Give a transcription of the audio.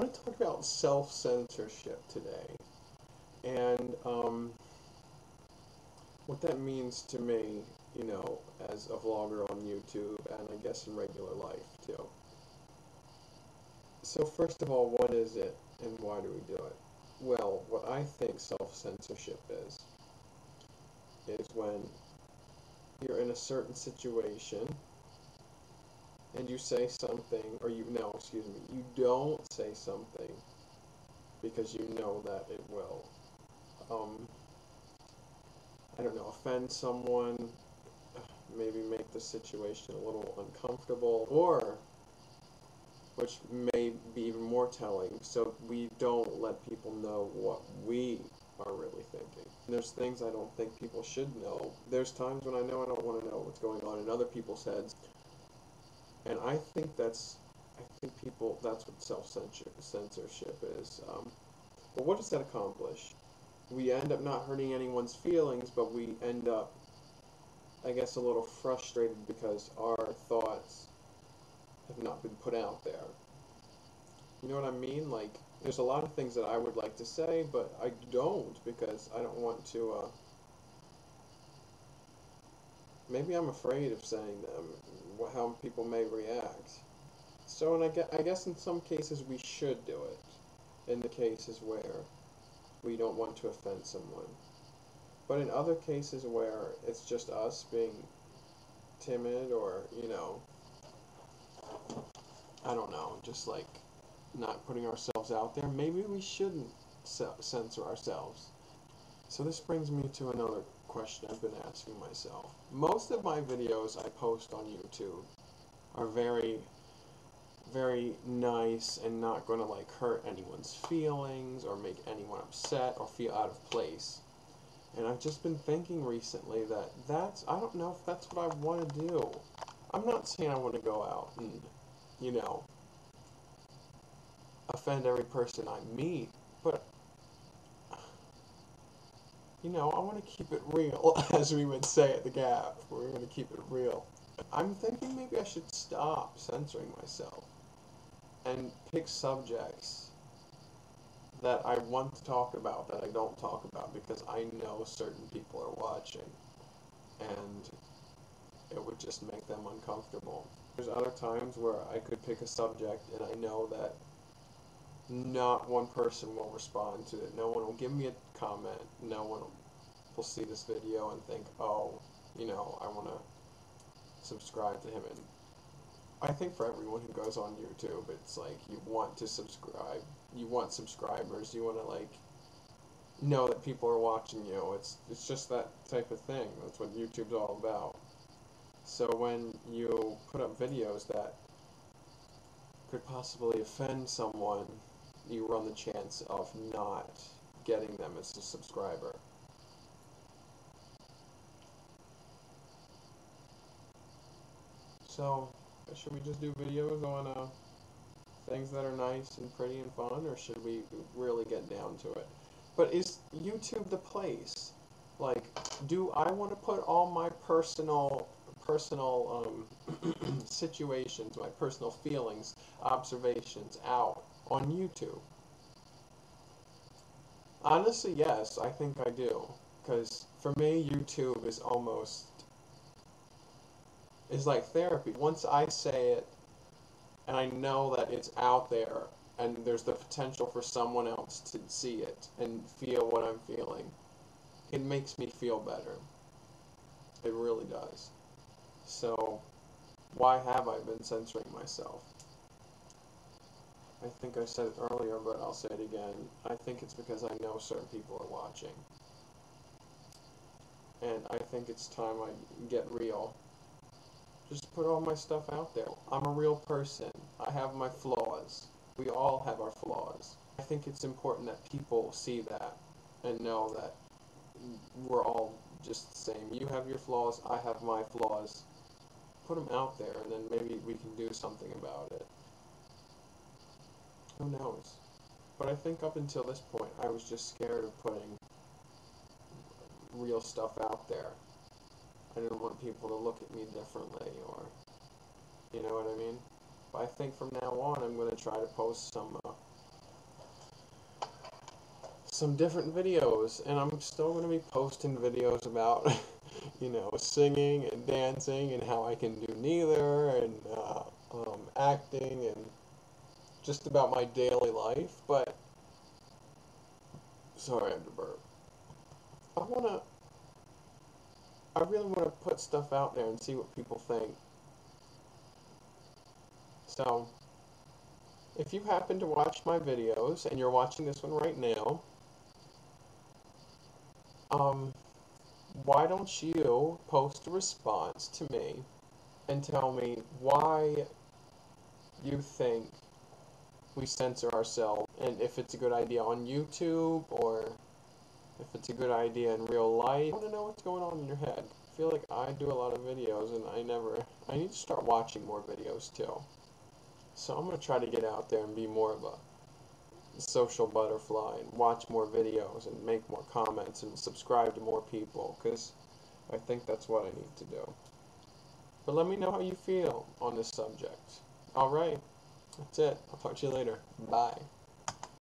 want to talk about self censorship today. And um, what that means to me, you know, as a vlogger on YouTube and I guess in regular life too. So, first of all, what is it and why do we do it? Well, what I think self censorship is, is when you're in a certain situation and you say something, or you, no, excuse me, you don't say something because you know that it will, um, I don't know, offend someone, maybe make the situation a little uncomfortable, or, which may be even more telling, so we don't let people know what we are really thinking. And there's things I don't think people should know. There's times when I know I don't want to know what's going on in other people's heads. And I think that's, I think people, that's what self-censorship is. Um, but what does that accomplish? We end up not hurting anyone's feelings, but we end up, I guess, a little frustrated because our thoughts have not been put out there. You know what I mean? Like, there's a lot of things that I would like to say, but I don't because I don't want to, uh, maybe I'm afraid of saying them, how people may react. So, and I, guess, I guess in some cases we should do it, in the cases where we don't want to offend someone. But in other cases where it's just us being timid or, you know, I don't know, just like not putting ourselves out there, maybe we shouldn't censor ourselves. So this brings me to another question I've been asking myself. Most of my videos I post on YouTube are very, very nice and not going to like hurt anyone's feelings or make anyone upset or feel out of place. And I've just been thinking recently that that's, I don't know if that's what I want to do. I'm not saying I want to go out and, you know, offend every person I meet, but you know, I want to keep it real, as we would say at the Gap. We're going to keep it real. I'm thinking maybe I should stop censoring myself and pick subjects that I want to talk about that I don't talk about because I know certain people are watching and it would just make them uncomfortable. There's other times where I could pick a subject and I know that not one person will respond to it. No one will give me a comment. No one will see this video and think, oh, you know, I want to subscribe to him. And I think for everyone who goes on YouTube, it's like you want to subscribe. You want subscribers. You want to like know that people are watching you. It's it's just that type of thing. That's what YouTube's all about. So when you put up videos that could possibly offend someone you run the chance of not getting them as a subscriber. So, should we just do videos on uh, things that are nice and pretty and fun, or should we really get down to it? But is YouTube the place? Like, do I want to put all my personal personal um, situations, my personal feelings, observations out on YouTube? Honestly, yes, I think I do. Because for me, YouTube is almost is like therapy. Once I say it, and I know that it's out there, and there's the potential for someone else to see it and feel what I'm feeling, it makes me feel better. It really does. So, why have I been censoring myself? I think I said it earlier, but I'll say it again. I think it's because I know certain people are watching. And I think it's time I get real. Just put all my stuff out there. I'm a real person. I have my flaws. We all have our flaws. I think it's important that people see that and know that we're all just the same. You have your flaws, I have my flaws. Put them out there and then maybe we can do something. Who knows? But I think up until this point, I was just scared of putting real stuff out there. I didn't want people to look at me differently, or, you know what I mean? But I think from now on, I'm going to try to post some uh, some different videos, and I'm still going to be posting videos about, you know, singing and dancing and how I can do neither, and uh, um, acting and just about my daily life. But sorry, I'm to burp. I want to. I really want to put stuff out there and see what people think. So, if you happen to watch my videos and you're watching this one right now, um, why don't you post a response to me and tell me why you think we censor ourselves and if it's a good idea on YouTube or if it's a good idea in real life. I want to know what's going on in your head. I feel like I do a lot of videos and I never, I need to start watching more videos too. So I'm going to try to get out there and be more of a social butterfly and watch more videos and make more comments and subscribe to more people because I think that's what I need to do. But let me know how you feel on this subject. Alright, that's it. I'll talk to you later. Bye.